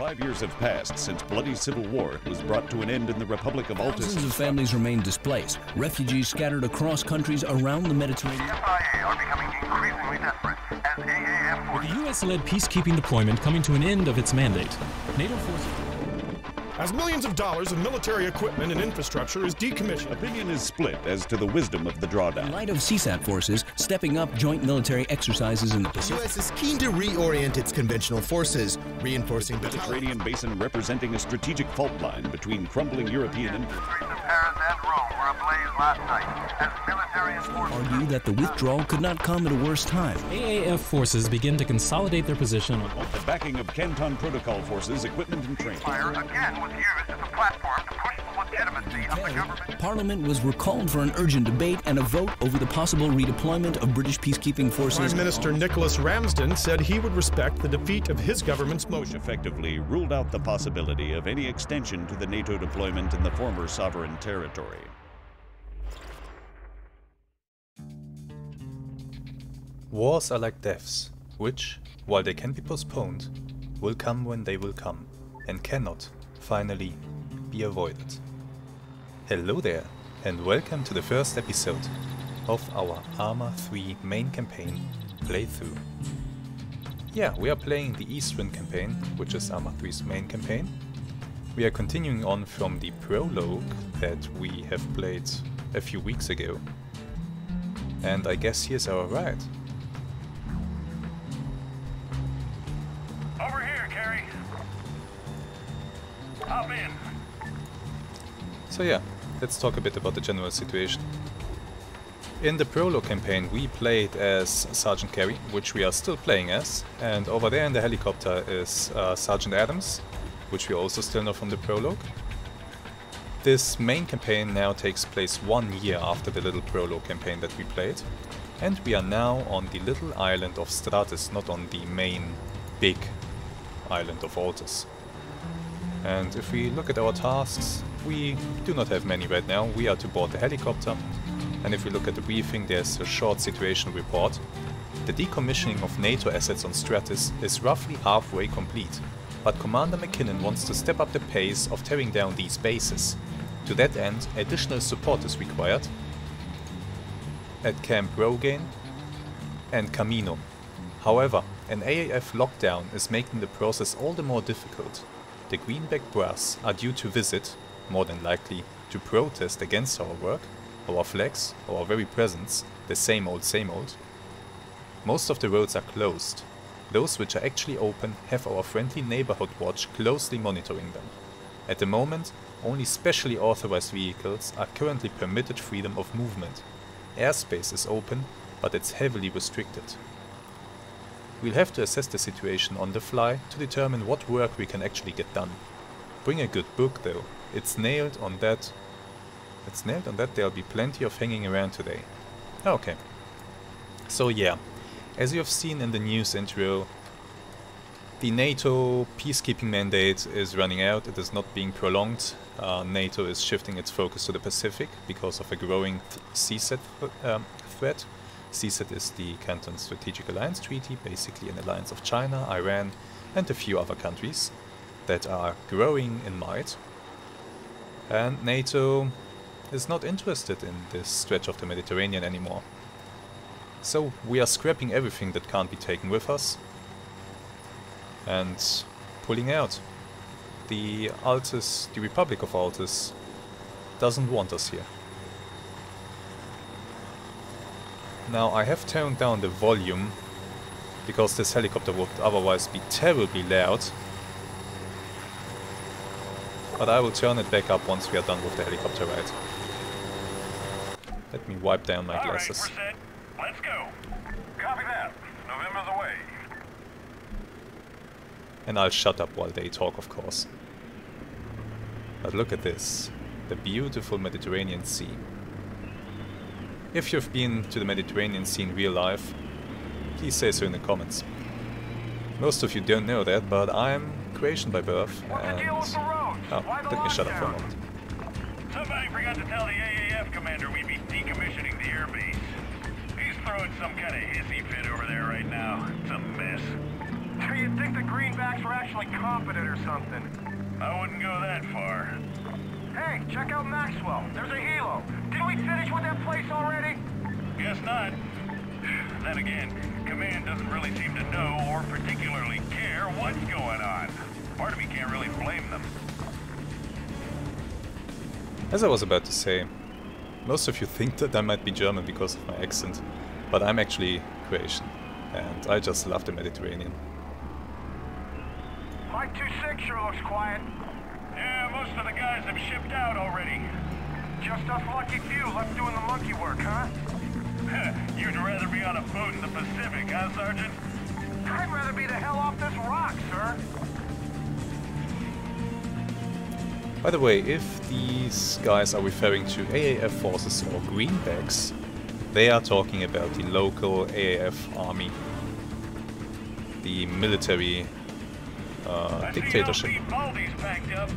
Five years have passed since bloody civil war was brought to an end in the Republic of Altis. Thousands of families remain displaced. Refugees scattered across countries around the Mediterranean. CIA are becoming increasingly desperate as AAF forces. With the U.S.-led peacekeeping deployment coming to an end of its mandate, NATO forces... As millions of dollars of military equipment and infrastructure is decommissioned. Opinion is split as to the wisdom of the drawdown. In drawdown. light of CSAT forces stepping up joint military exercises in the Pacific. The Pacific. U.S. is keen to reorient its conventional forces, reinforcing the Mediterranean basin representing a strategic fault line between crumbling European empires. streets of Paris and Rome were ablaze last night as military and forces Argue that the withdrawal could not come at a worse time. AAF forces begin to consolidate their position on The backing of Canton Protocol forces, equipment and training. fire again was used as a platform to push the legitimacy of the government. Parliament was recalled for an urgent debate and a vote over the possible redeployment of British peacekeeping forces. Prime Minister Nicholas Ramsden said he would respect the defeat of his government's Bush motion. effectively ruled out the possibility of any extension to the NATO deployment in the former sovereign territory. Wars are like deaths, which, while they can be postponed, will come when they will come, and cannot, finally, be avoided. Hello there, and welcome to the first episode of our Arma 3 main campaign playthrough. Yeah, we are playing the East Wind campaign, which is Arma 3's main campaign. We are continuing on from the prologue that we have played a few weeks ago. And I guess here's our ride. So yeah, let's talk a bit about the general situation. In the prologue campaign we played as Sergeant Kerry, which we are still playing as, and over there in the helicopter is uh, Sergeant Adams, which we also still know from the prologue. This main campaign now takes place one year after the little prologue campaign that we played, and we are now on the little island of Stratis, not on the main big island of Altis. And if we look at our tasks, we do not have many right now. We are to board the helicopter. And if we look at the briefing, there's a short situation report. The decommissioning of NATO assets on Stratis is roughly halfway complete, but Commander McKinnon wants to step up the pace of tearing down these bases. To that end, additional support is required at Camp Rogain and Kamino. However, an AAF lockdown is making the process all the more difficult. The Greenback Brass are due to visit, more than likely to protest against our work, our flags, our very presence, the same old same old. Most of the roads are closed. Those which are actually open have our friendly neighborhood watch closely monitoring them. At the moment, only specially authorized vehicles are currently permitted freedom of movement. Airspace is open, but it's heavily restricted. We'll have to assess the situation on the fly to determine what work we can actually get done. Bring a good book though. It's nailed on that. It's nailed on that there'll be plenty of hanging around today. Okay. So yeah, as you have seen in the news intro, the NATO peacekeeping mandate is running out. It is not being prolonged. Uh, NATO is shifting its focus to the Pacific because of a growing th- CSAT um, threat. CSAT is the Canton Strategic Alliance Treaty, basically an alliance of China, Iran, and a few other countries that are growing in might. And NATO is not interested in this stretch of the Mediterranean anymore. So we are scrapping everything that can't be taken with us and pulling out. The Altis, the Republic of Altis, doesn't want us here. Now I have toned down the volume because this helicopter would otherwise be terribly loud. But I will turn it back up once we are done with the helicopter ride. Let me wipe down my All right, glasses. we're. Let's go. Copy that. November's away. And I'll shut up while they talk, of course. But look at this. The beautiful Mediterranean Sea. If you've been to the Mediterranean Sea in real life, please say so in the comments. Most of you don't know that, but I'm Croatian by birth, and... deal with the roads? Oh, Why the let shut up for a moment. Somebody forgot to tell the AAF commander we'd be decommissioning the airbase. He's throwing some kind of hissy fit over there right right now. It's a mess. So you'd think the greenbacks were actually competent or something. I wouldn't go that far. Hey, check out Maxwell. There's a helo. Didn't we finish with that place already? Guess not. Then again, Command doesn't really seem to know or particularly care what's going on. Part of me can't really blame them. As I was about to say, most of you think that I might be German because of my accent, but I'm actually Croatian, and I just love the Mediterranean. My 2-6 sure looks quiet. Yeah, most of the guys have shipped out already. Just us lucky few left doing the monkey work, huh? You'd rather be on a boat in the Pacific, huh, Sergeant? I'd rather be the hell off this rock, sir. By the way, if these guys are referring to AAF forces or greenbacks, they are talking about the local AAF army. The military uh, dictatorship. see how Baldy's packed up.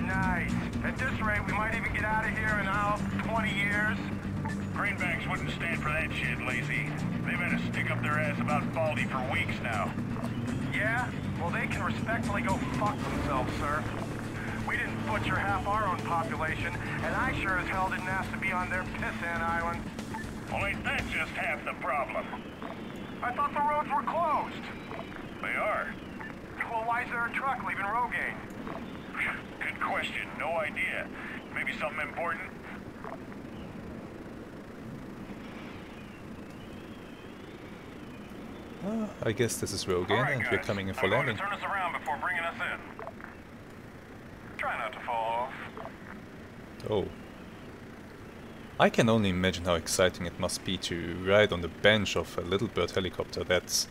Nice. At this rate, we might even get out of here in, oh, 20 years. Greenbacks wouldn't stand for that shit, Lacey. They've had to stick up their ass about Baldy for weeks now. Yeah? Well, they can respectfully go fuck themselves, sir. We didn't butcher half our own population, and I sure as hell didn't ask to be on their pissant island. Well, ain't that just half the problem? I thought the roads were closed. They are. Well, why is there a truck leaving Rogain? Good question. No idea. Maybe something important? Ah, I guess this is Rogain, All right, and we're coming in for I'm landing. turn us around before bringing us in. Try not to fall off. Oh. I can only imagine how exciting it must be to ride on the bench of a Little Bird helicopter that's...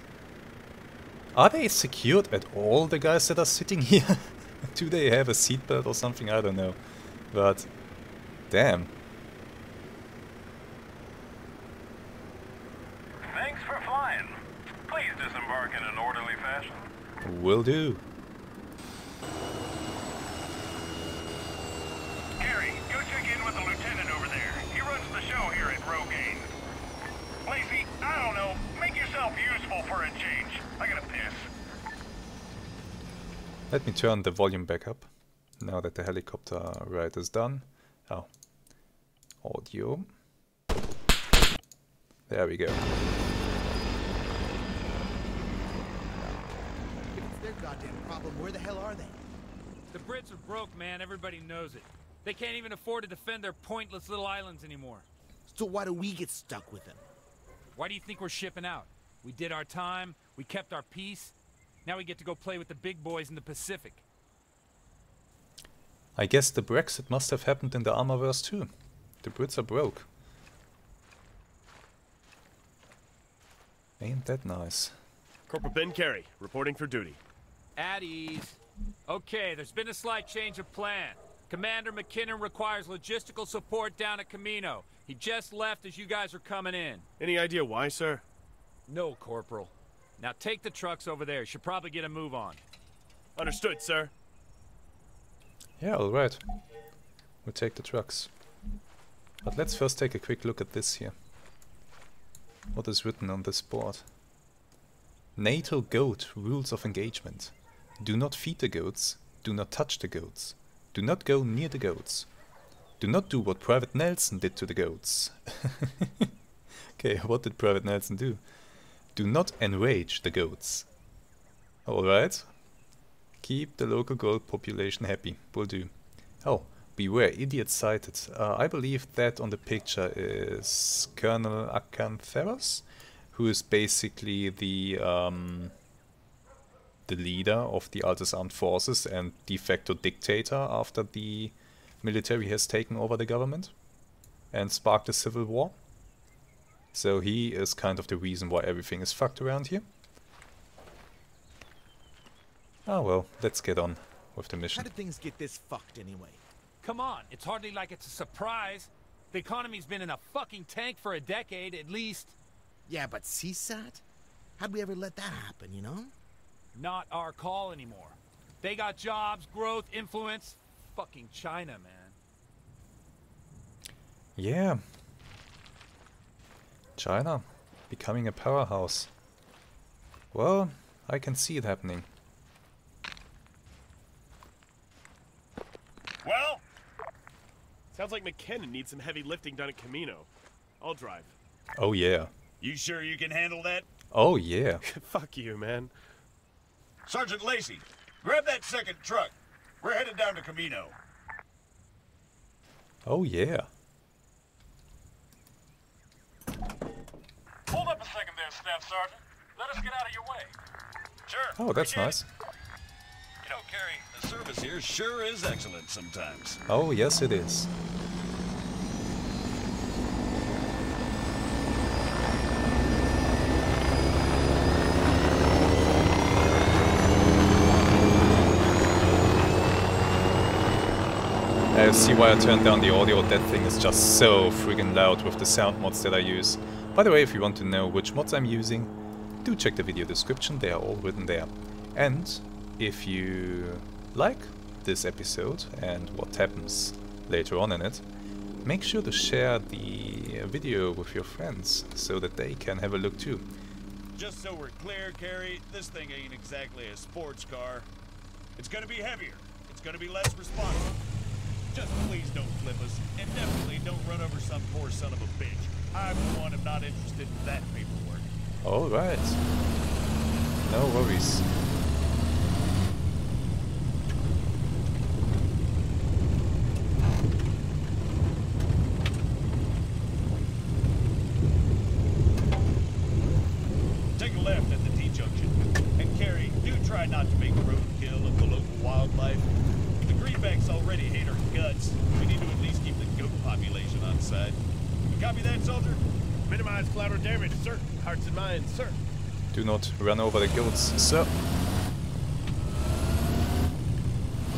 Are they secured at all, the guys that are sitting here? Do they have a seatbelt or something? I don't know. But... Damn. Thanks for flying. Please disembark in an orderly fashion. Will do. Kerry, go check in with the lieutenant over there. He runs the show here at Rogain. Lacey, I don't know. Make yourself useful for a change. I gotta piss. Let me turn the volume back up. Now that the helicopter ride is done. Oh. Audio. There we go. If it's their goddamn problem, where the hell are they? The Brits are broke, man. Everybody knows it. They can't even afford to defend their pointless little islands anymore. So why do we get stuck with them? Why do you think we're shipping out? We did our time, we kept our peace. Now we get to go play with the big boys in the Pacific. I guess the Brexit must have happened in the Armaverse too. The Brits are broke. Ain't that nice? Corporal Ben Kerry, reporting for duty. At ease. Okay, there's been a slight change of plan. Commander McKinnon requires logistical support down at Kamino. He just left as you guys are coming in. Any idea why, sir? No, Corporal. Now take the trucks over there. Should probably get a move on. Understood, sir. Yeah, alright. We'll take the trucks. But let's first take a quick look at this here. What is written on this board? NATO goat rules of engagement. Do not feed the goats. Do not touch the goats. Do not go near the goats. Do not do what Private Nelson did to the goats. okay, what did Private Nelson do? Do not enrage the goats. Alright. Keep the local goat population happy. Will do. Oh, beware, idiot sighted. Uh, I believe that on the picture is Colonel Akhanteros, who is basically the um, the leader of the Altis Armed Forces and de facto dictator after the military has taken over the government and sparked a civil war. So he is kind of the reason why everything is fucked around here. Ah well, let's get on with the mission. How did things get this fucked anyway? Come on, it's hardly like it's a surprise. The economy's been in a fucking tank for a decade at least. Yeah, but CSAT? How'd we ever let that happen, you know? Not our call anymore. They got jobs, growth, influence. Fucking China, man. Yeah. China becoming a powerhouse. Well, I can see it happening. Well? Sounds like McKinnon needs some heavy lifting done at Kamino. I'll drive. Oh yeah. You sure you can handle that? Oh yeah. Fuck you, man. Sergeant Lacey, grab that second truck. We're headed down to Kamino. Oh yeah. Hold up a second there, Staff Sergeant. Let us get out of your way. Sure. Oh, that's nice. You know, Kerry, the service here sure is excellent sometimes. Oh yes, it is. I see why I turned down the audio, that thing is just so friggin' loud with the sound mods that I use. By the way, if you want to know which mods I'm using, do check the video description, they are all written there. And if you like this episode and what happens later on in it, make sure to share the video with your friends so that they can have a look too. Just so we're clear, Kerry, this thing ain't exactly a sports car. It's gonna be heavier. It's gonna be less responsive. Just please don't flip us, and definitely don't run over some poor son of a bitch. I, for one, am not interested in that paperwork. Alright. No worries. Take a left at the T-junction. And Kerry, do try not to make roadkill of the local wildlife. The greenbacks already hate our guts. We need to at least keep the goat population on side. You copy that, soldier? Minimize collateral damage, sir. Hearts and minds, sir. Do not run over the goats, sir.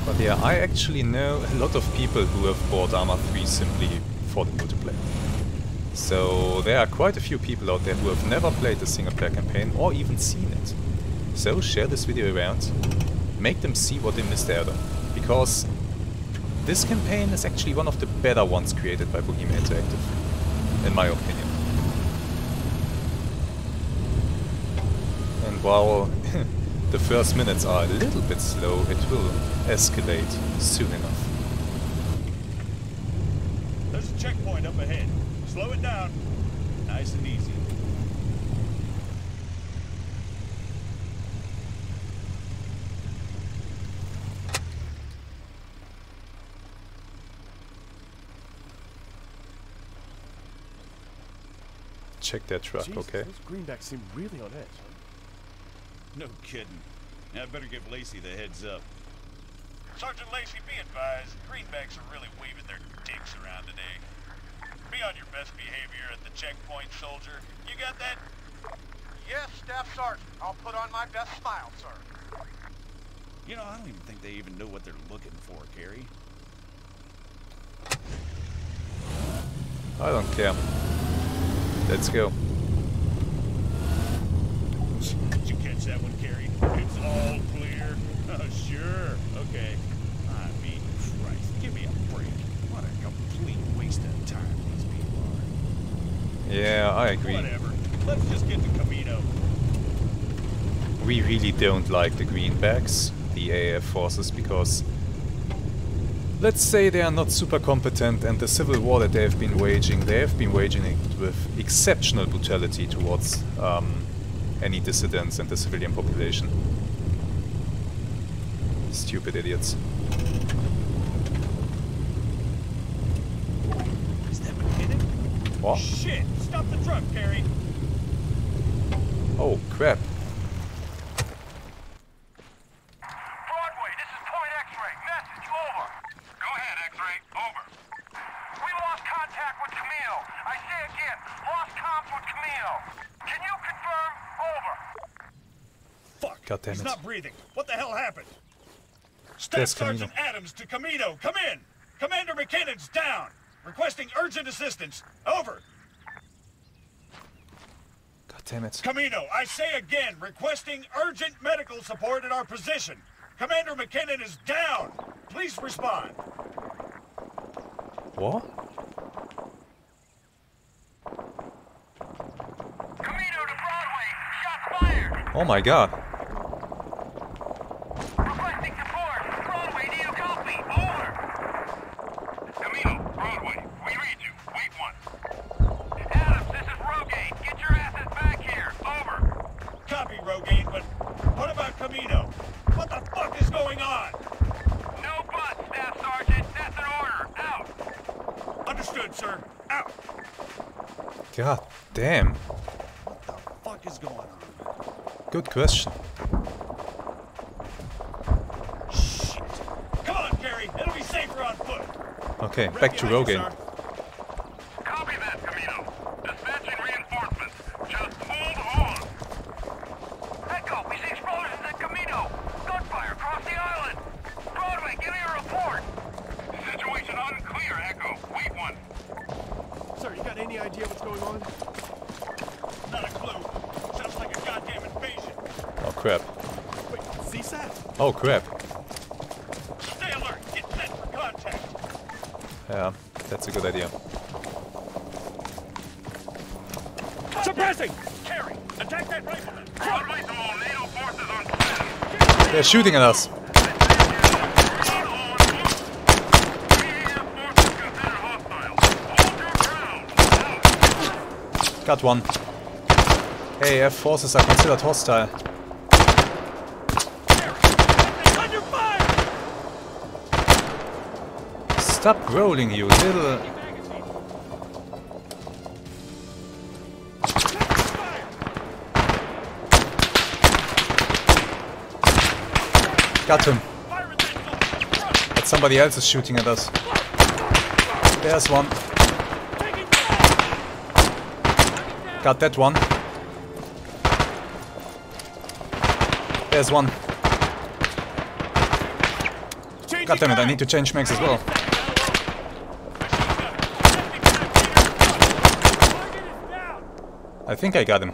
But yeah, I actually know a lot of people who have bought Arma 3 simply for the multiplayer. So there are quite a few people out there who have never played the single player campaign or even seen it. So share this video around, make them see what they missed out on. Because this campaign is actually one of the better ones created by Bohemia Interactive, in my opinion. And while the first minutes are a little bit slow, it will escalate soon enough. There's a checkpoint up ahead. Slow it down. Nice and easy. Check that truck, Jesus, okay? Those greenbacks seem really on edge, huh? No kidding. Now I better give Lacey the heads up. Sergeant Lacey, be advised, greenbacks are really waving their dicks around today. Be on your best behavior at the checkpoint, soldier. You got that? Yes, Staff Sergeant. I'll put on my best smile, sir. You know, I don't even think they even know what they're looking for, Kerry. I don't care. Let's go. Did you catch that one, Kerry? It's all clear. Oh, sure. Okay. I mean, Christ, give me a break. What a complete waste of time these people are. Yeah, I agree. Whatever. Let's just get to Kamino. We really don't like the greenbacks, the AF forces, because let's say they are not super competent and the civil war that they have been waging, they have been waging it with exceptional brutality towards um, any dissidents and the civilian population. Stupid idiots. Is that What? Shit! Stop the truck, Kerry! Oh, crap. Broadway, this is Point X-ray. Message, over. Go ahead, X-ray. Over. We lost contact with Kamino. I say again, lost comms with Kamino. Can you confirm? Over. Fuck! God damn He's not breathing. What the hell happened? Staff There's Kamino. Sergeant Adams to Kamino. Come in. Commander McKinnon's down. Requesting urgent assistance. Over. God damn it. Kamino, I say again, requesting urgent medical support at our position. Commander McKinnon is down. Please respond. What? Kamino to Broadway. Shots fired. Oh my god. Damn. What the fuck is going on? Good question. Shit. Come on, Kerry. It'll be safer on foot. Okay, back to Regulate, crap. Wait, CSAT? Oh crap. Stay alert. Get set for contact. Yeah, that's a good idea. Suppressing! Kerry! Attack that rifleman! Broadway NATO forces on. They're shooting at us. Hold on. AAF forces considered hostile. Hold your ground. Out. Got one. AAF forces are considered hostile. Under fire! Stop rolling, you little... Got him. But somebody else is shooting at us. There's one. Got that one. There's one. God damn it, I need to change max as well. I think I got him.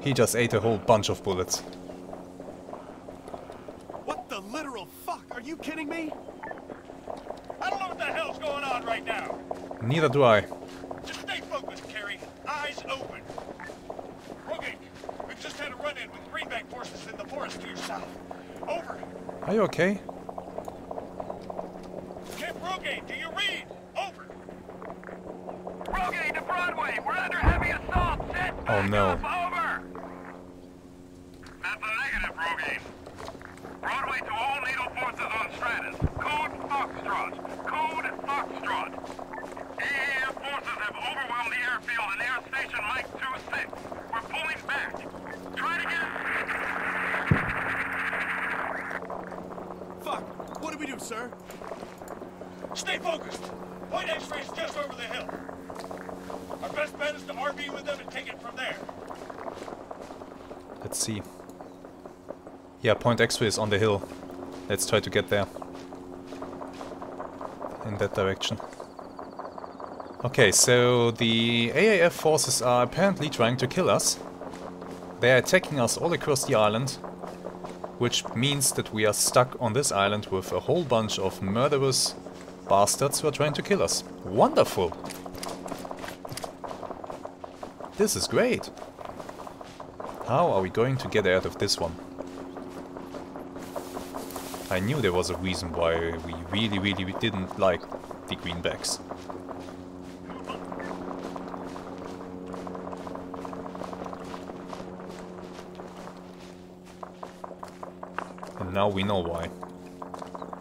He just ate a whole bunch of bullets. What the literal fuck? Are you kidding me? I don't know what the hell's going on right now. Neither do I. Just stay focused, Kerry. Eyes open. Rogain, we've just had a run-in with Greenback forces in the forest to your south. Over. Are you okay? Camp Rogain, do you read? Over. Rogain to Broadway. We're under heavy assault. Set Oh, back no. up. Over. That's a negative, Rogain. Broadway to all NATO forces on Stratis. Code Foxtrot. Code Foxtrot. AAF forces have overwhelmed the airfield and Air Station Mike 2-6. We're pulling back. Try to get... Fuck. What do we do, sir? Stay focused. Point X-ray's just over the hill. Our best bet is to RV with them and take it from there. Let's see. Yeah, point X-ray is on the hill. Let's try to get there. In that direction. Okay, so the AAF forces are apparently trying to kill us. They're attacking us all across the island, which means that we are stuck on this island with a whole bunch of murderous bastards who are trying to kill us. Wonderful! This is great! How are we going to get out of this one? I knew there was a reason why we really, really didn't like the greenbacks. And now we know why.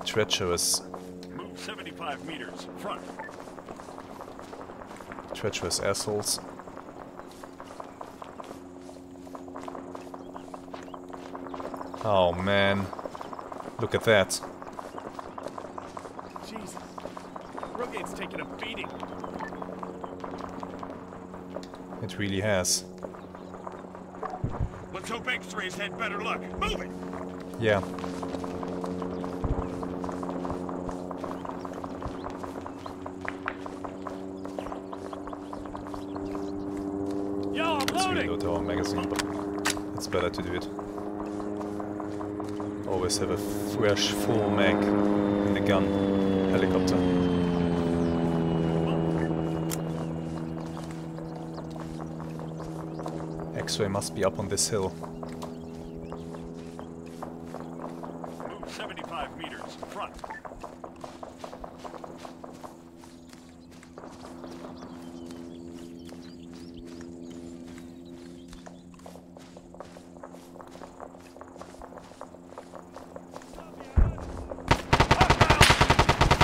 Treacherous, 75 meters. Front. treacherous assholes. Oh man. Look at that. Jesus. Rogain's taking a beating. It really has. Let's hope X-rays had better luck. Move it! Yeah. To do it. Always have a fresh full mag in the gun helicopter. X-ray must be up on this hill. Move 75 meters. Front.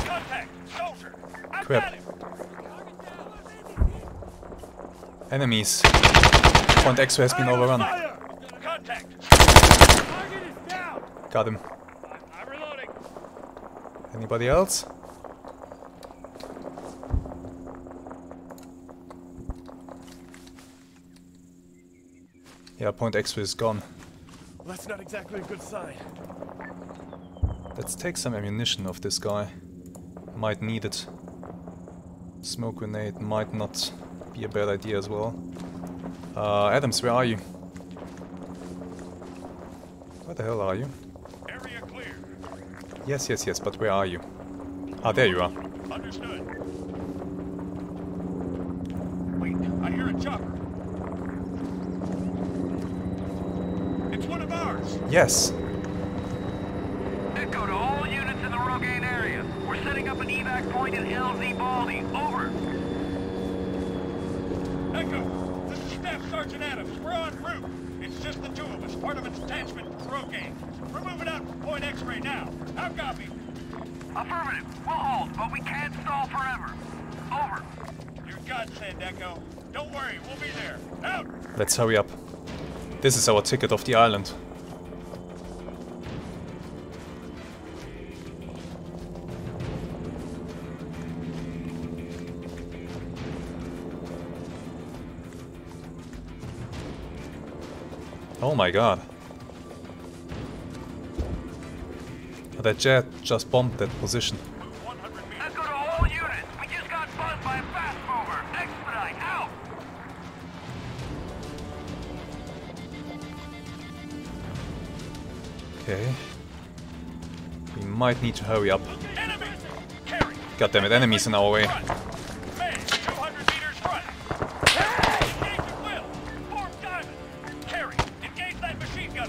Contact! Soldier! I've Crap. got him! Enemies. Front X-ray has been overrun. Got him. Anybody else? Yeah, point X-ray is gone. That's not exactly a good sign. Let's take some ammunition off this guy. Might need it. Smoke grenade might not be a bad idea as well. Uh, Adams, where are you? Where the hell are you? Area clear. Yes, yes, yes, but where are you? Ah, there you are. Understood. Wait, I hear a chopper. It's one of ours. Yes! Echo to all units in the Rogain area. We're setting up an evac point in LZ Baldy. Over. Echo, this is Staff Sergeant Adams. We're en route. It's just the two of us, part of a detachment from Rogain. We're moving out from Point X-ray now. How copy? Affirmative. We'll hold, but we can't stall forever. Over. Your godsend, Echo. Don't worry, we'll be there. Out! Let's hurry up. This is our ticket off the island. Oh my god. Oh, that jet just bombed that position. Echo to all units. We just got buzzed by a fast mover. Expedite. Out. Okay. We might need to hurry up. God damn it, enemies in our way.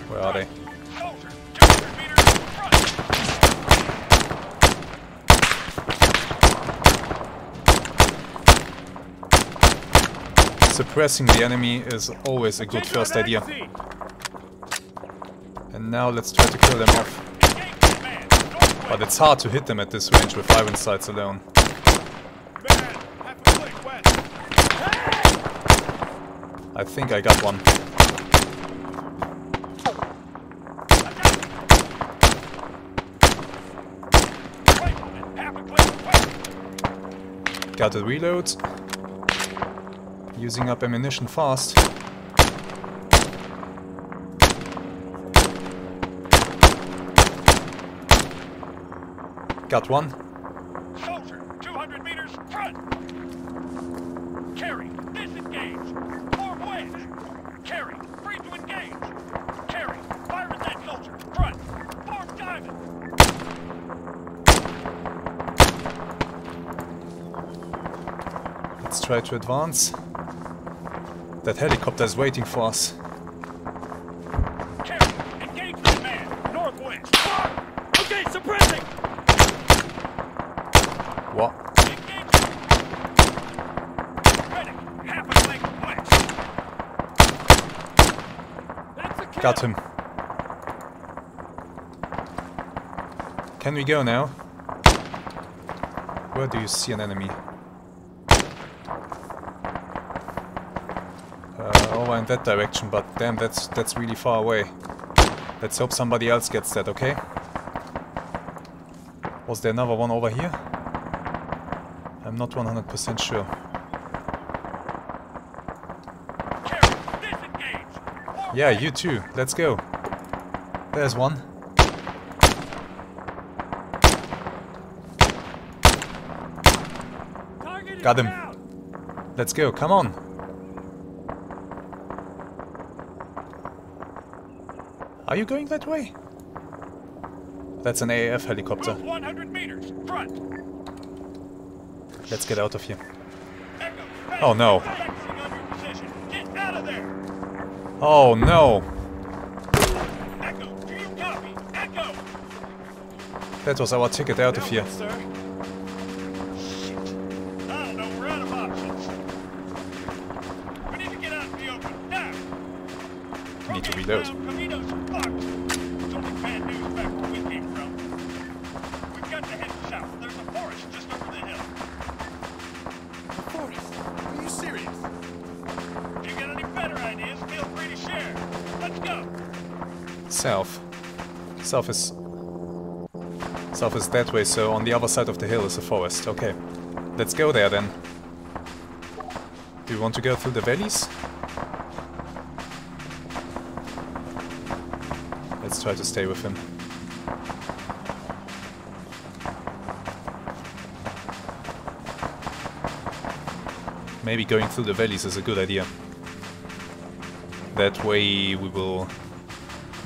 Where are they? Soldier, 200 meters front. Suppressing the enemy is always a good first idea. And now let's try to kill them off. But it's hard to hit them at this range with iron sights alone. I think I got one. Rifleman, half a click west. Got a reload. Using up ammunition fast. Got one. Soldier, 200 meters front. Kerry, disengage. Form wedge. Kerry, free to engage. Kerry, fire at that soldier. Front. Form diamond. Let's try to advance. That helicopter is waiting for us. Kerry, engage that man. Northwest. Okay, suppressing. What? Engage. Ready, half a click west. Got him. Can we go now? Where do you see an enemy? Uh, over in that direction, but damn, that's that's really far away. Let's hope somebody else gets that, okay? Was there another one over here? I'm not 100% sure. Yeah, you too. Let's go. There's one. Got him. Let's go, come on. Are you going that way? That's an AAF helicopter. 100 meters front. Let's get out of here. Echo, Oh no. Focusing on your position. Get out of there. Oh no! Echo, do you copy? Echo! That was our ticket out of here. Sir. I don't South. South is... South is that way, so on the other side of the hill is a forest. Okay. Let's go there then. Do you want to go through the valleys? Let's try to stay with him. Maybe going through the valleys is a good idea. That way we will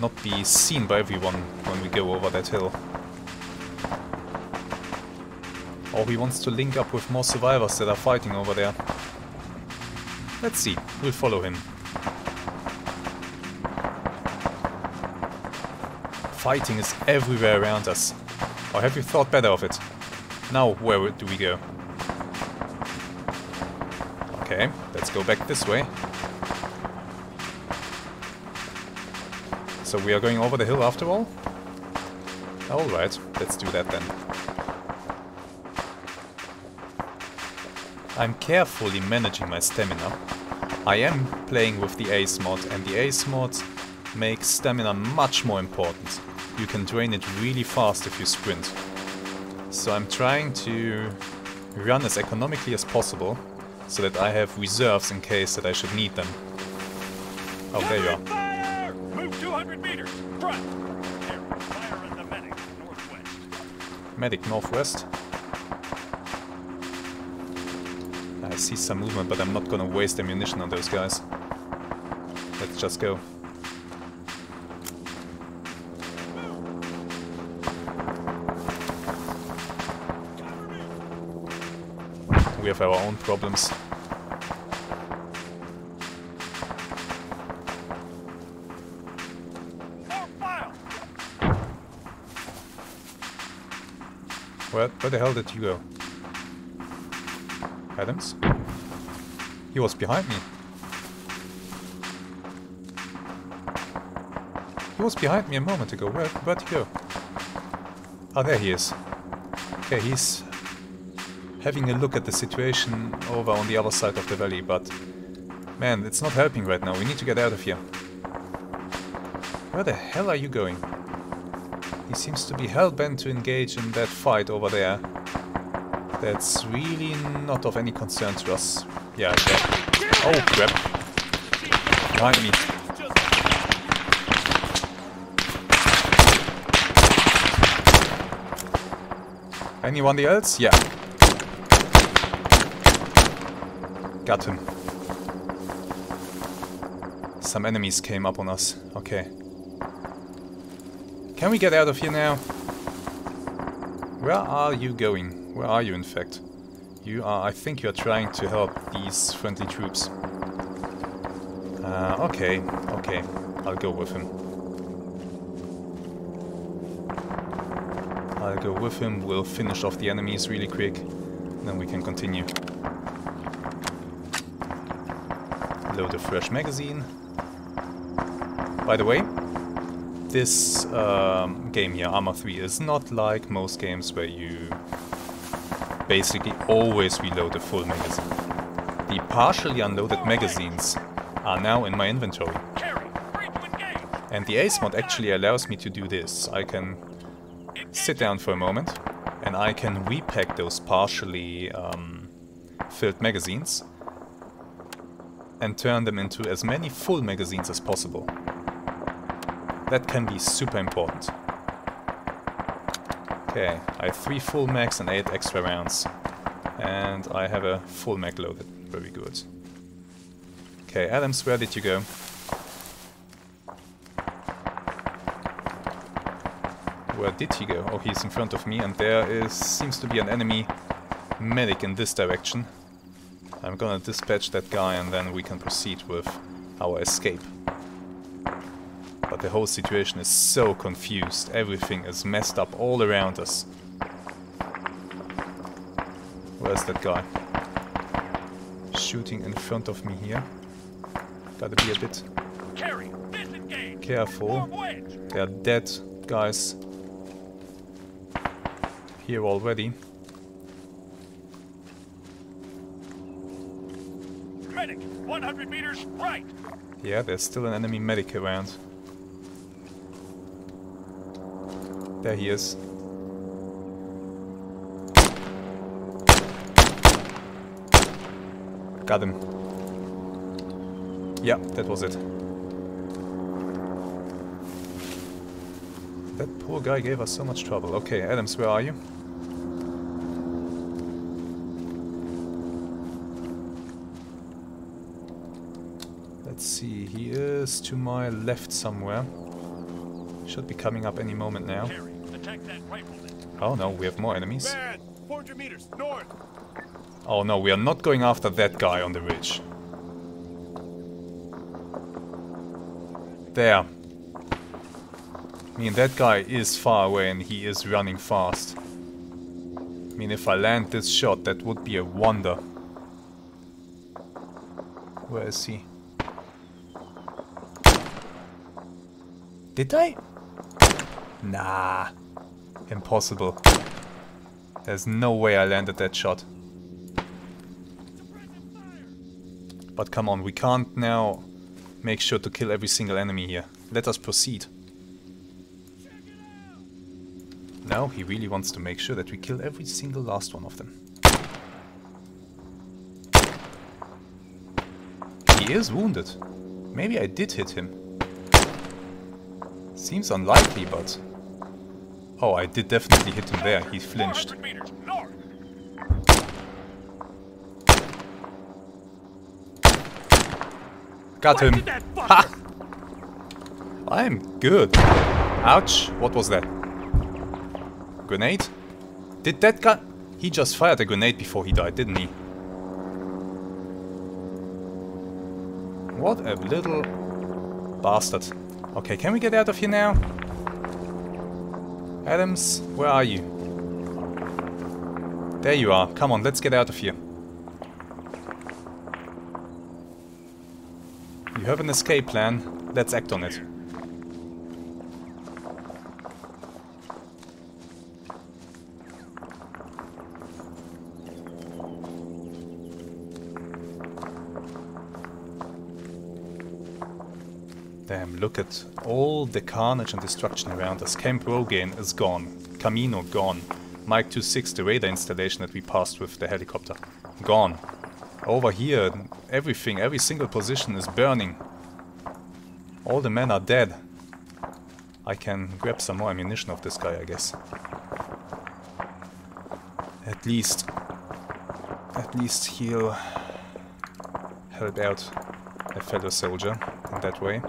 not be seen by everyone when we go over that hill. Or he wants to link up with more survivors that are fighting over there. Let's see, we'll follow him. Fighting is everywhere around us. Or have you thought better of it? Now, where do we go? Okay, let's go back this way. So we are going over the hill after all? Alright, let's do that then. I'm carefully managing my stamina. I am playing with the Ace mod, and the Ace mod makes stamina much more important. You can drain it really fast if you sprint. So I'm trying to run as economically as possible, so that I have reserves in case that I should need them. Oh, there you are. Fire! Move 200 meters. Front. Fire the medic. Northwest. Medic northwest. I see some movement, but I'm not gonna waste ammunition on those guys. Let's just go. We have our own problems. Where, the hell did you go? Adams? He was behind me. He was behind me a moment ago. Where, where'd he go? Oh, there he is. Okay, he's having a look at the situation over on the other side of the valley, but... Man, it's not helping right now. We need to get out of here. Where the hell are you going? Seems to be hell-bent to engage in that fight over there. That's really not of any concern to us. Yeah, yeah. Oh, crap. Behind me. Anyone else? Yeah. Got him. Some enemies came up on us. Okay. Can we get out of here now? Where are you going? Where are you, in fact? You are... I think you are trying to help these friendly troops. Uh, okay, okay. I'll go with him. I'll go with him. We'll finish off the enemies really quick. Then we can continue. Load a fresh magazine. By the way, this um, game here, Arma 3, is not like most games where you basically always reload a full magazine. The partially unloaded magazines are now in my inventory. And the Ace mod actually allows me to do this. I can sit down for a moment and I can repack those partially um, filled magazines and turn them into as many full magazines as possible. That can be super important. Okay, I have 3 full mags and 8 extra rounds. And I have a full mag loaded. Very good. Okay, Adams, where did you go? Where did he go? Oh, he's in front of me and there is seems to be an enemy medic in this direction. I'm gonna dispatch that guy and then we can proceed with our escape. But the whole situation is so confused. Everything is messed up all around us. Where's that guy? Shooting in front of me here. Gotta be a bit careful. They are dead guys here already. Medic, 100 meters right. Yeah, there's still an enemy medic around. There he is. Got him. Yeah, that was it. That poor guy gave us so much trouble. Okay, Adams, where are you? Let's see, he is to my left somewhere. Should be coming up any moment now. Kerry, attack that rifleman. Oh no, we have more enemies. Man, 400 meters north. Oh no, we are not going after that guy on the ridge. There. I mean, that guy is far away and he is running fast. I mean, if I land this shot, that would be a wonder. Where is he? Did I? Nah. Impossible. There's no way I landed that shot. But come on, we can't now make sure to kill every single enemy here. Let us proceed. Now he really wants to make sure that we kill every single last one of them. He is wounded. Maybe I did hit him. Seems unlikely, but... Oh, I did definitely hit him there. He flinched. 400 meters north. Got him. Ha! I'm good. Ouch. What was that? Grenade? Did that guy... He just fired a grenade before he died, didn't he? What a little bastard. Okay, can we get out of here now? Adams, where are you? There you are. Come on, let's get out of here. You have an escape plan. Let's act on it. Look at all the carnage and destruction around us. Camp Rogain is gone. Kamino gone. Mike 26, the radar installation that we passed with the helicopter. Gone. Over here, everything, every single position is burning. All the men are dead. I can grab some more ammunition of this guy, I guess. At least... At least he'll help out a fellow soldier in that way.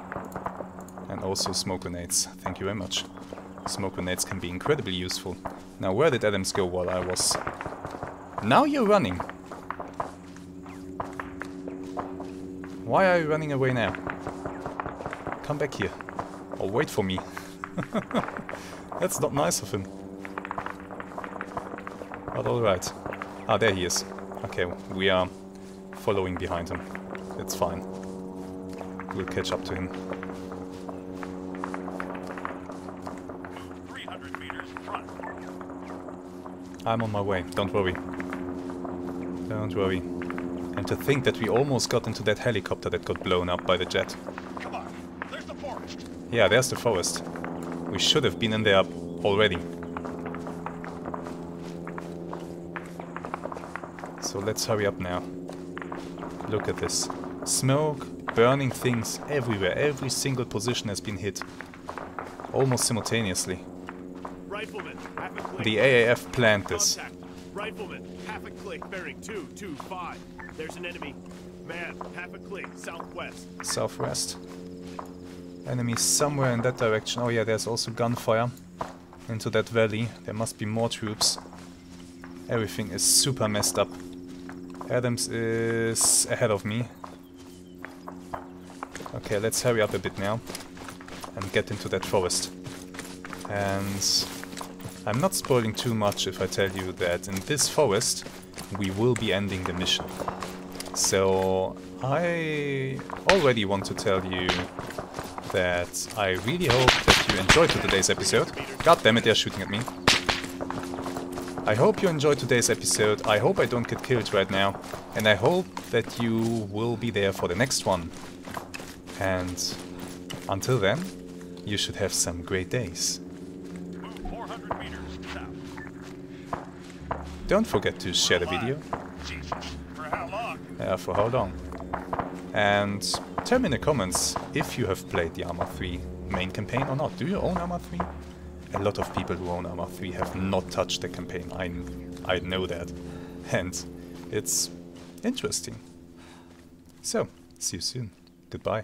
Also smoke grenades. Thank you very much. Smoke grenades can be incredibly useful. Now, where did Adams go while I was... Now you're running! Why are you running away now? Come back here. Or wait for me. That's not nice of him. But alright. Ah, there he is. Okay, we are following behind him. It's fine. We'll catch up to him. I'm on my way, don't worry. Don't worry. And to think that we almost got into that helicopter that got blown up by the jet. Come on. There's the forest. Yeah, there's the forest. We should have been in there already. So let's hurry up now. Look at this. Smoke, burning things everywhere. Every single position has been hit. Almost simultaneously. Rifleman, half a click. The AAF planned this. Rifleman, half a click, bearing 225. There's an enemy. Man, half a click, southwest. Southwest. Enemies somewhere in that direction. Oh yeah, there's also gunfire into that valley. There must be more troops. Everything is super messed up. Adams is ahead of me. Okay, let's hurry up a bit now. and get into that forest. And I'm not spoiling too much if I tell you that in this forest we will be ending the mission. So I already want to tell you that I really hope that you enjoyed today's episode. God damn it, they're shooting at me. I hope you enjoyed today's episode. I hope I don't get killed right now. And I hope that you will be there for the next one. And until then, you should have some great days. Move 400 meters south. Don't forget to share the video. Jesus. For how long? Yeah, for how long? And tell me in the comments if you have played the Arma 3 main campaign or not. Do you own Arma 3? A lot of people who own Arma 3 have not touched the campaign. I, I know that. And it's interesting. So, see you soon. Goodbye.